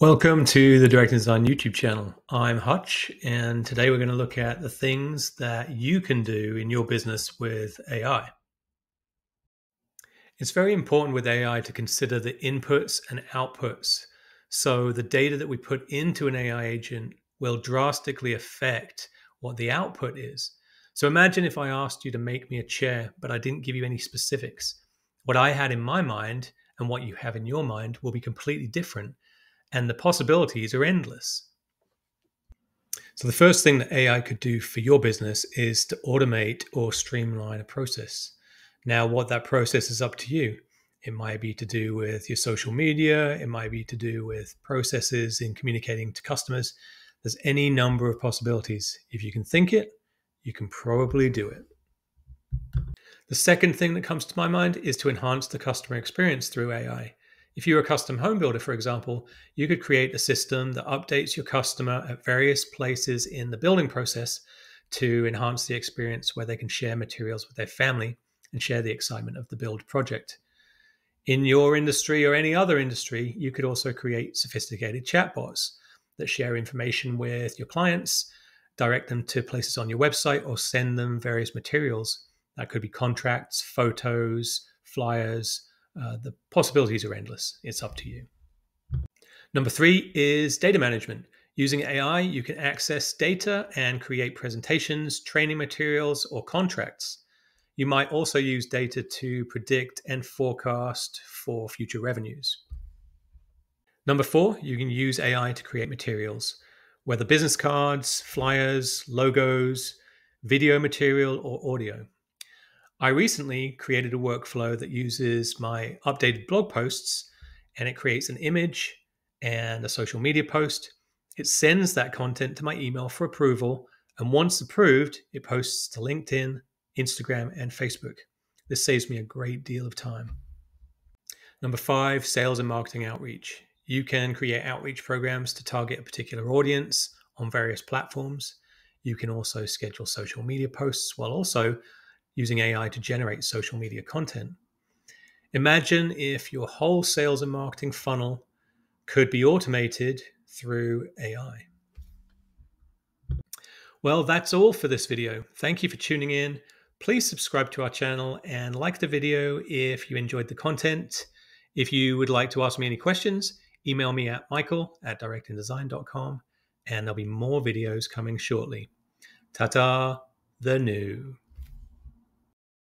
Welcome to the Direct Design YouTube channel. I'm Hutch, and today we're going to look at the things that you can do in your business with AI. It's very important with AI to consider the inputs and outputs. So, the data that we put into an AI agent will drastically affect what the output is. So, imagine if I asked you to make me a chair, but I didn't give you any specifics. What I had in my mind and what you have in your mind will be completely different and the possibilities are endless. So, the first thing that AI could do for your business is to automate or streamline a process. Now, what that process is up to you. It might be to do with your social media, it might be to do with processes in communicating to customers. There's any number of possibilities. If you can think it, you can probably do it. The second thing that comes to my mind is to enhance the customer experience through AI. If you're a custom home builder, for example, you could create a system that updates your customer at various places in the building process to enhance the experience where they can share materials with their family and share the excitement of the build project. In your industry or any other industry, you could also create sophisticated chatbots that share information with your clients, direct them to places on your website, or send them various materials. That could be contracts, photos, flyers, uh, the possibilities are endless. It's up to you. Number three is data management. Using AI, you can access data and create presentations, training materials, or contracts. You might also use data to predict and forecast for future revenues. Number four, you can use AI to create materials, whether business cards, flyers, logos, video material, or audio. I recently created a workflow that uses my updated blog posts and it creates an image and a social media post. It sends that content to my email for approval. And once approved, it posts to LinkedIn, Instagram, and Facebook. This saves me a great deal of time. Number five, sales and marketing outreach. You can create outreach programs to target a particular audience on various platforms. You can also schedule social media posts while also using AI to generate social media content. Imagine if your whole sales and marketing funnel could be automated through AI. Well, that's all for this video. Thank you for tuning in. Please subscribe to our channel and like the video if you enjoyed the content. If you would like to ask me any questions, email me at michael at directindesign.com and there'll be more videos coming shortly. Ta ta, the new.